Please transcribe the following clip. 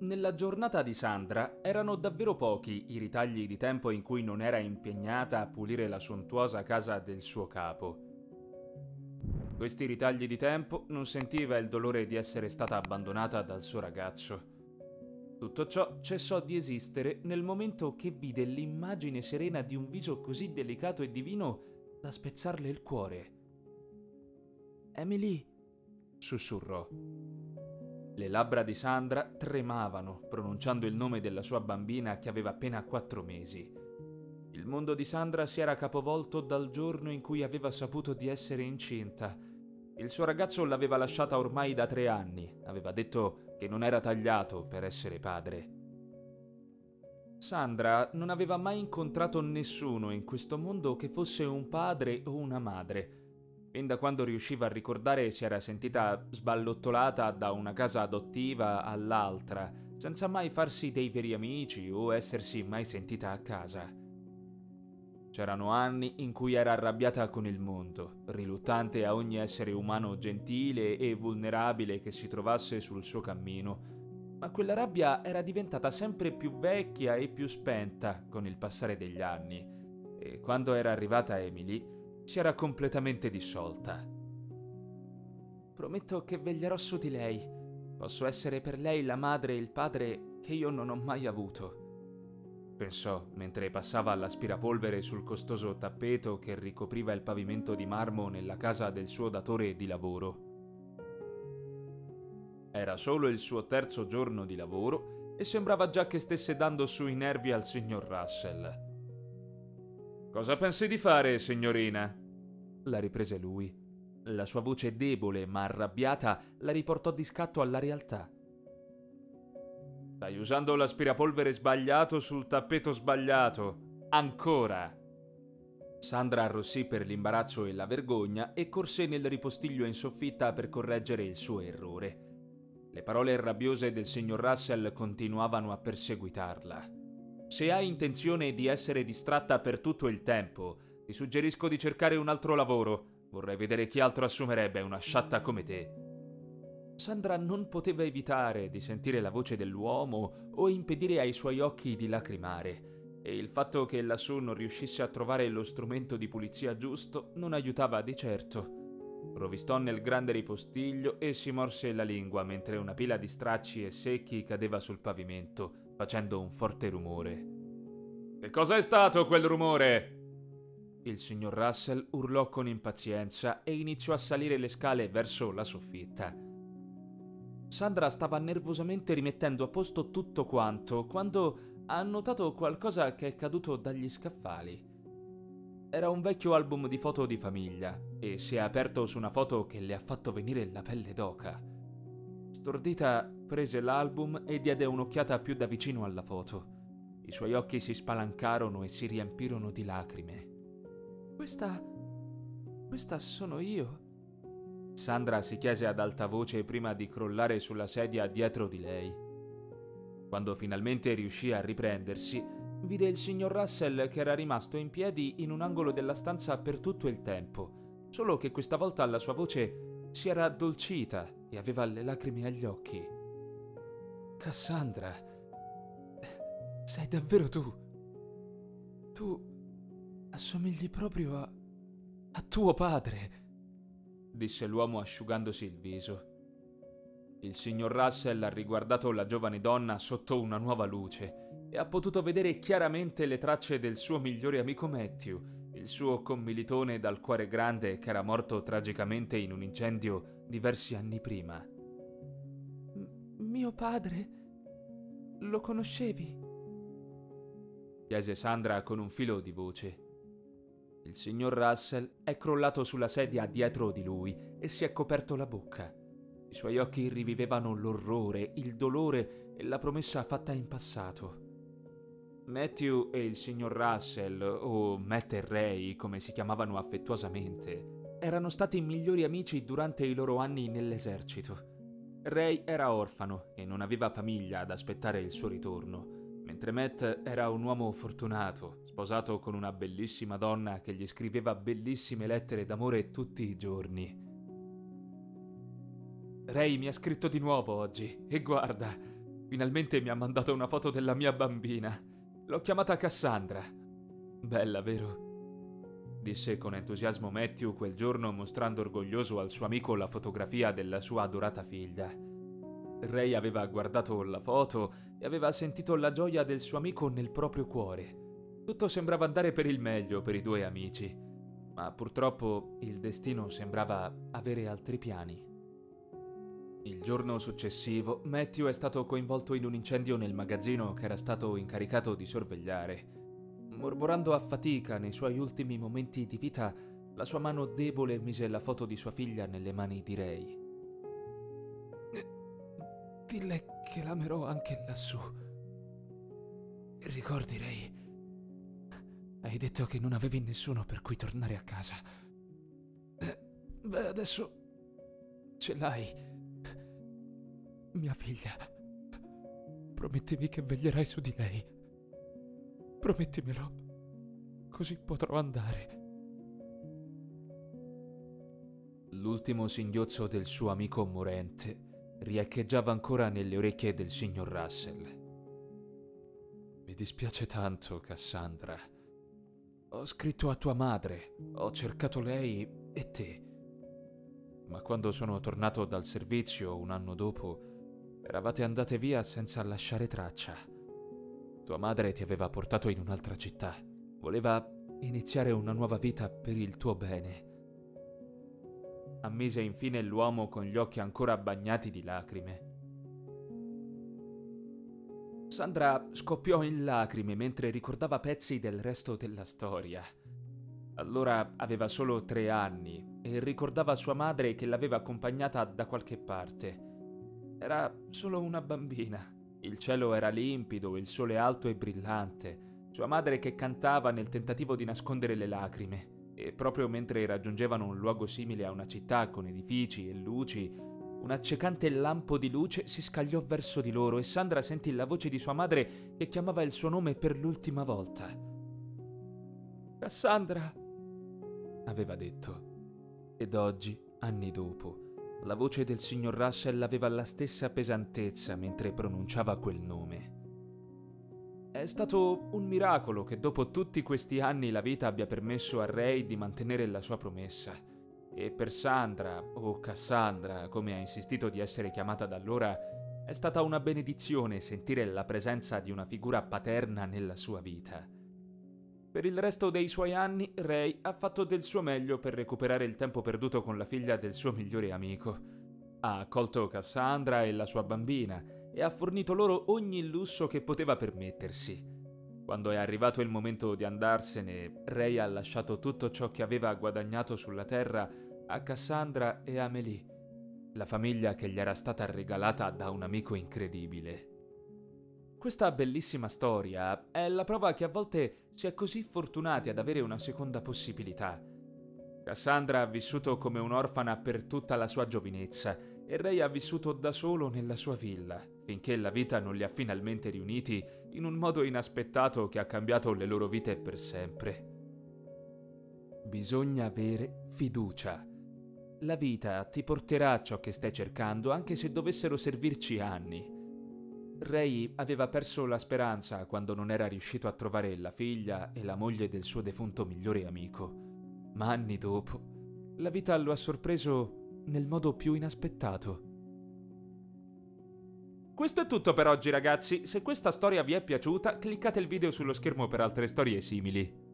Nella giornata di Sandra erano davvero pochi i ritagli di tempo in cui non era impegnata a pulire la sontuosa casa del suo capo. Questi ritagli di tempo non sentiva il dolore di essere stata abbandonata dal suo ragazzo. Tutto ciò cessò di esistere nel momento che vide l'immagine serena di un viso così delicato e divino da spezzarle il cuore. Emily, sussurrò. Le labbra di Sandra tremavano pronunciando il nome della sua bambina che aveva appena quattro mesi. Il mondo di Sandra si era capovolto dal giorno in cui aveva saputo di essere incinta. Il suo ragazzo l'aveva lasciata ormai da tre anni, aveva detto che non era tagliato per essere padre. Sandra non aveva mai incontrato nessuno in questo mondo che fosse un padre o una madre. Fin da quando riusciva a ricordare si era sentita sballottolata da una casa adottiva all'altra, senza mai farsi dei veri amici o essersi mai sentita a casa. C'erano anni in cui era arrabbiata con il mondo, riluttante a ogni essere umano gentile e vulnerabile che si trovasse sul suo cammino, ma quella rabbia era diventata sempre più vecchia e più spenta con il passare degli anni, e quando era arrivata Emily si era completamente dissolta. Prometto che veglierò su di lei. Posso essere per lei la madre e il padre che io non ho mai avuto. Pensò mentre passava l'aspirapolvere sul costoso tappeto che ricopriva il pavimento di marmo nella casa del suo datore di lavoro. Era solo il suo terzo giorno di lavoro e sembrava già che stesse dando sui nervi al signor Russell. Cosa pensi di fare, signorina? la riprese lui. La sua voce debole ma arrabbiata la riportò di scatto alla realtà. Stai usando l'aspirapolvere sbagliato sul tappeto sbagliato. Ancora! Sandra arrossì per l'imbarazzo e la vergogna e corse nel ripostiglio in soffitta per correggere il suo errore. Le parole rabbiose del signor Russell continuavano a perseguitarla. Se hai intenzione di essere distratta per tutto il tempo, ti suggerisco di cercare un altro lavoro. Vorrei vedere chi altro assumerebbe una sciatta come te. Sandra non poteva evitare di sentire la voce dell'uomo o impedire ai suoi occhi di lacrimare, e il fatto che lassù non riuscisse a trovare lo strumento di pulizia giusto non aiutava di certo. Rovistò nel grande ripostiglio e si morse la lingua mentre una pila di stracci e secchi cadeva sul pavimento, facendo un forte rumore. Che cosa è stato quel rumore? Il signor Russell urlò con impazienza e iniziò a salire le scale verso la soffitta. Sandra stava nervosamente rimettendo a posto tutto quanto quando ha notato qualcosa che è caduto dagli scaffali. Era un vecchio album di foto di famiglia e si è aperto su una foto che le ha fatto venire la pelle d'oca. Stordita prese l'album e diede un'occhiata più da vicino alla foto. I suoi occhi si spalancarono e si riempirono di lacrime. Questa... questa sono io. Sandra si chiese ad alta voce prima di crollare sulla sedia dietro di lei. Quando finalmente riuscì a riprendersi, vide il signor Russell che era rimasto in piedi in un angolo della stanza per tutto il tempo, solo che questa volta la sua voce si era addolcita e aveva le lacrime agli occhi. Cassandra, sei davvero tu? Tu assomigli proprio a... a tuo padre, disse l'uomo asciugandosi il viso. Il signor Russell ha riguardato la giovane donna sotto una nuova luce e ha potuto vedere chiaramente le tracce del suo migliore amico Matthew, il suo commilitone dal cuore grande che era morto tragicamente in un incendio diversi anni prima. M- mio padre? Lo conoscevi? chiese Sandra con un filo di voce. Il signor Russell è crollato sulla sedia dietro di lui e si è coperto la bocca. I suoi occhi rivivevano l'orrore, il dolore e la promessa fatta in passato. Matthew e il signor Russell, o Matt e Ray come si chiamavano affettuosamente, erano stati migliori amici durante i loro anni nell'esercito. Ray era orfano e non aveva famiglia ad aspettare il suo ritorno, mentre Matt era un uomo fortunato, sposato con una bellissima donna che gli scriveva bellissime lettere d'amore tutti i giorni. Ray mi ha scritto di nuovo oggi e guarda, finalmente mi ha mandato una foto della mia bambina. L'ho chiamata Cassandra. Bella, vero? disse con entusiasmo Matthew quel giorno mostrando orgoglioso al suo amico la fotografia della sua adorata figlia. Ray aveva guardato la foto e aveva sentito la gioia del suo amico nel proprio cuore. Tutto sembrava andare per il meglio per i due amici, ma purtroppo il destino sembrava avere altri piani. Il giorno successivo, Matthew è stato coinvolto in un incendio nel magazzino che era stato incaricato di sorvegliare. Mormorando a fatica nei suoi ultimi momenti di vita, la sua mano debole mise la foto di sua figlia nelle mani di Ray. Dille che l'amerò anche lassù. Ricordi, Ray? Hai detto che non avevi nessuno per cui tornare a casa. Eh, beh, adesso ce l'hai. Mia figlia. Promettimi che veglierai su di lei. Promettimelo. Così potrò andare. L'ultimo singhiozzo del suo amico morente riecheggiava ancora nelle orecchie del signor Russell. Mi dispiace tanto, Cassandra. Ho scritto a tua madre, ho cercato lei e te. Ma quando sono tornato dal servizio un anno dopo, eravate andate via senza lasciare traccia. Tua madre ti aveva portato in un'altra città. Voleva iniziare una nuova vita per il tuo bene ammise infine l'uomo con gli occhi ancora bagnati di lacrime. Sandra scoppiò in lacrime mentre ricordava pezzi del resto della storia. Allora aveva solo tre anni e ricordava sua madre che l'aveva accompagnata da qualche parte. Era solo una bambina. Il cielo era limpido, il sole alto e brillante. Sua madre che cantava nel tentativo di nascondere le lacrime e proprio mentre raggiungevano un luogo simile a una città con edifici e luci, un accecante lampo di luce si scagliò verso di loro e Sandra sentì la voce di sua madre che chiamava il suo nome per l'ultima volta. Cassandra, aveva detto. Ed oggi, anni dopo, la voce del signor Russell aveva la stessa pesantezza mentre pronunciava quel nome. È stato un miracolo che dopo tutti questi anni la vita abbia permesso a Ray di mantenere la sua promessa. E per Sandra, o Cassandra, come ha insistito di essere chiamata da allora, è stata una benedizione sentire la presenza di una figura paterna nella sua vita. Per il resto dei suoi anni, Ray ha fatto del suo meglio per recuperare il tempo perduto con la figlia del suo migliore amico. Ha accolto Cassandra e la sua bambina e ha fornito loro ogni lusso che poteva permettersi. Quando è arrivato il momento di andarsene, Ray ha lasciato tutto ciò che aveva guadagnato sulla terra a Cassandra e Amelie, la famiglia che gli era stata regalata da un amico incredibile. Questa bellissima storia è la prova che a volte si è così fortunati ad avere una seconda possibilità. Cassandra ha vissuto come un'orfana per tutta la sua giovinezza e Ray ha vissuto da solo nella sua villa, finché la vita non li ha finalmente riuniti in un modo inaspettato che ha cambiato le loro vite per sempre. Bisogna avere fiducia. La vita ti porterà ciò che stai cercando anche se dovessero servirci anni. Ray aveva perso la speranza quando non era riuscito a trovare la figlia e la moglie del suo defunto migliore amico, ma anni dopo la vita lo ha sorpreso nel modo più inaspettato. Questo è tutto per oggi ragazzi, se questa storia vi è piaciuta cliccate il video sullo schermo per altre storie simili.